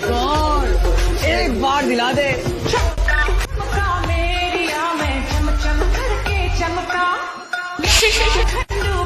God एक बार दिला दे। चमका मेरिया में चम चम करके चमका।